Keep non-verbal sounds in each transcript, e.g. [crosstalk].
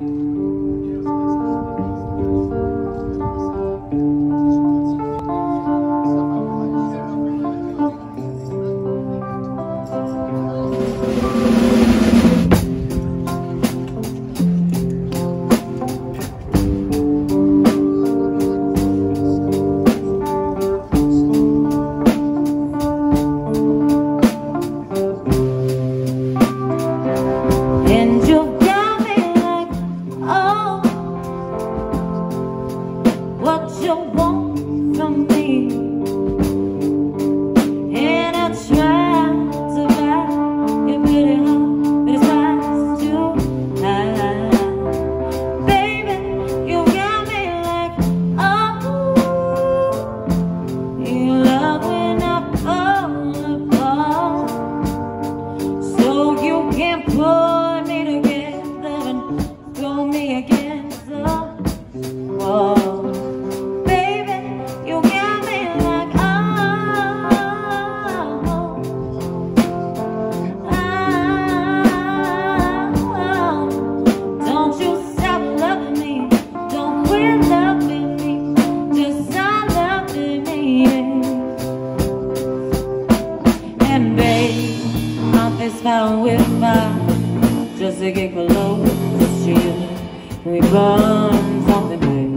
うん don't want down with my just to get close to you. We burn something big.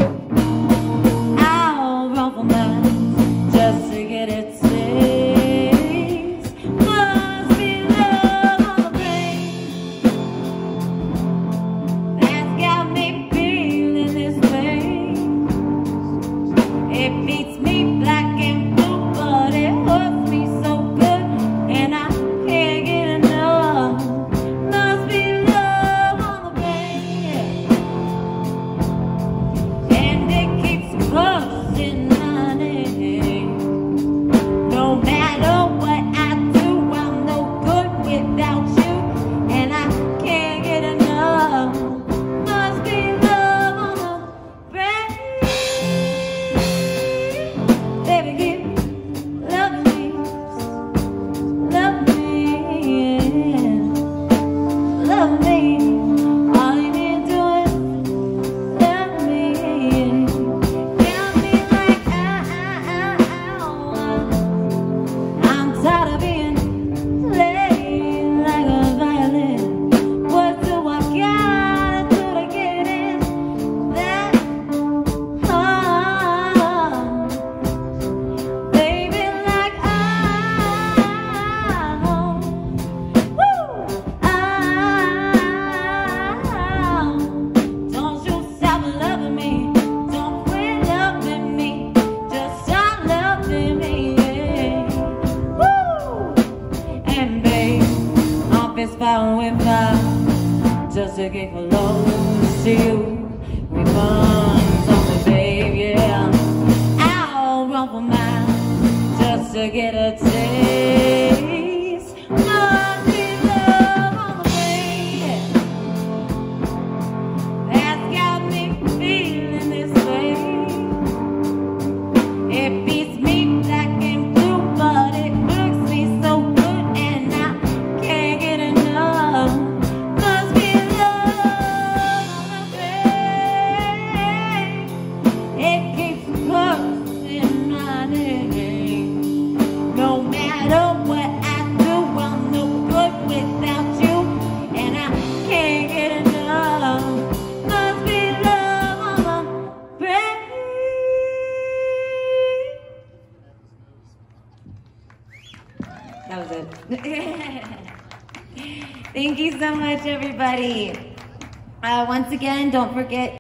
just to get close to you. We run something, babe, yeah. I'll run for miles just to get a taste. was it. [laughs] Thank you so much, everybody. Uh, once again, don't forget.